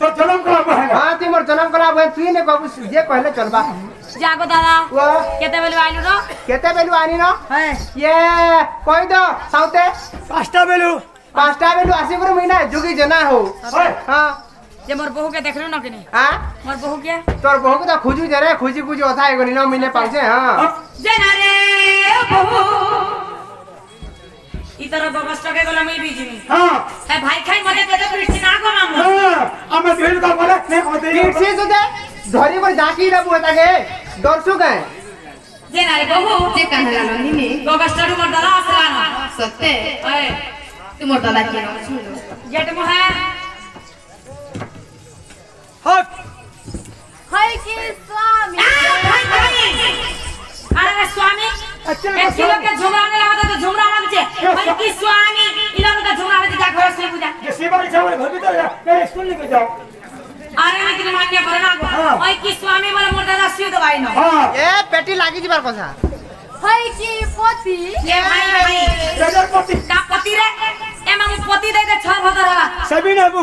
तो जन्म कला हाँ, बहन हाँ? तिमर जन्म कला बहन तुई ने बाबू जे कहले चलबा जागो दादा। केते बेलु आनी रो? केते बेलु आनी रो हाँ। ये कोई दो साउते? पास्टा बेलु। पास्टा बेलु आसी पर महीना जुगी जना हो। हाँ। जे मोर बहू के देखलो ना किने हाँ? मोर बहू के? तोर बहू के तो खुजू जरे खुजी खुजी होता है गनी हाँ। ना महीने पाछे हाँ। जना रे बहू। इतर बबस टके गला मैं बीजी में हाँ। है भाई खाई मने पेट पीट আমরা দুই কথা বলে নে কত পিঠছি যদি ধরি করে ডাকি দেবো তাকে দর্শু গায় যে না রে বহু যে কাহারা নন্দিনী বগস্টকে মোর দাদা আসলা না সত্যি ওই তোমার দাদা কি নাম ছিল যেট মোহে হট হয় কি স্বামী बोलि गयो अरे तिनी मान्छे बर्नागु कि स्वामी वाला मर्दनासि यो दबाइन ह। ए लागी जबार कसा? होय कि पति? ए माई माई पति दा रे एमा पति देके छर हदरला सबै नबु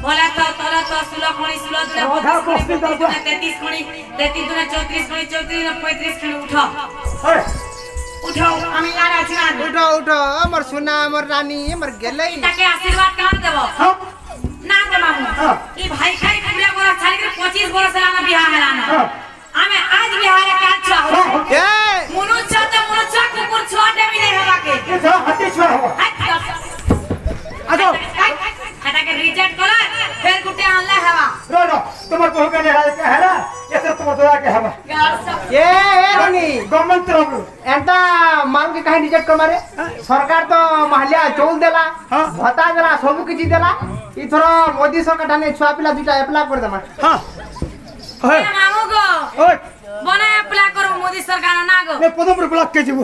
তো তোরা তো সুলো খনি সুলো দুলে রাধা 32 খনি বস্তি দরবার। 33 খনি 33 দুলে 34 খনি 34 35 খনি উঠো হয় উঠো আমি আর আছি না উঠো উঠো আমার সোনা আমার রানী আমার গেলেই তাকে আশীর্বাদ কার দেব হ্যাঁ না গো মামু হ্যাঁ। এই ভাই খাই পুরা বড় ছাড়ি করে 25 বছর আনা বিয়া হেলানা হ্যাঁ। আমি আজ বিহারে কাজ ছ এ মনু ಮದುವೆ ಹವ ಏ ಏನಿ ಗಮಂತ್ರ ಎಂತ ಮಾಲ್ಗೆ ಕಾಯಿ ರಿಜೆಕ್ಟ್ ಕಮಾರೆ ಸರ್ಕಾರ ತ ಮಹಲ್ಯಾ ಚೌಲ್ ದೇಲಾ ಭತ್ತಾ ದೇಲಾ ಸಬು ಕಿಚಿ ದೇಲಾ ಇಥರ ಮೋದಿ ಸರ್ಕಾರ ಠಾನೆ ଛୁଆ ପିଲା ଦୁଇଟା ଆପ୍ଲାଏ କରିଦେମା ହଁ ମାମୁ ଗୋ ବନା ଆପ୍ଲାଏ କର ମୋଦି ସରକାର ନା ଗୋ ନେ ପଦମପୁର ବ୍ଲକ କେ ଯିବୁ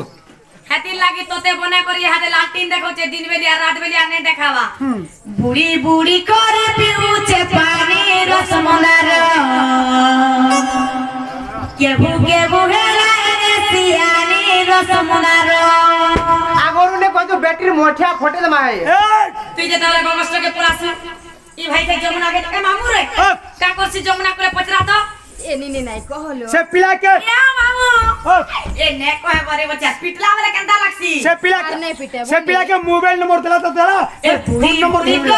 ହେତି ଲାଗି ତତେ ବନା କରି ହାତେ ଲାଟିନ୍ ଦେଖଉଛେ ଦିନ ବେଲିଆ ରାତ ବେଲିଆ ନେ ଦେଖାବା ବୁଢ଼ୀ ବୁଢ଼ୀ କରି ପିଉଛେ ପାଣି ରସମଲାର কেবু কেবু হেলা সিয়ানি রসমুনার আগরুনে কত ব্যাটারি মঠিয়া ফটে দমা হে তুই যে তাহলে গমস্টকে পড়াছি ই ভাই কে যমুনা কে এ মামু রে কা করছি যমুনা করে পচরা তো। এ নি নি নাই কহলো সে পিলা কে এ মামু। এ নে কহে পারে বচ্চা পিটলা বলে কেনটা লাগছি? সে পিলা কে নাই পিটে সে পিলা কে মোবাইল নম্বর দিলা তো দিলা এ ফোন নম্বর দিলা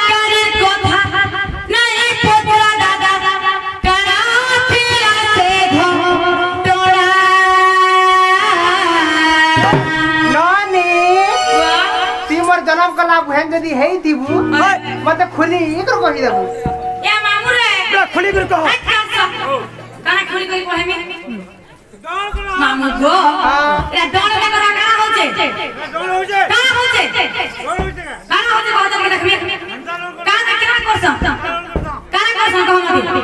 ಅಂಕಲ್ ಆ ಹೆಂಗದಿ ಹೈದಿವು ಮತ್ತೆ ಖುಲಿ ಇದ್ರು ಕೊಹಿದವು ಏ ಮಾಮುರೆ. ಖುಲಿ ಇದ್ರು ಕೋ. ಕನ ಖುಲಿ ಕೈ ಕೊಹಮಿ ಮಾಮು ಗೋ. रे दोन का करा करा होचे दोन होचे का होचे दोन होचे का होचे बहुत देखबे का करा करसम करा करसम कहमती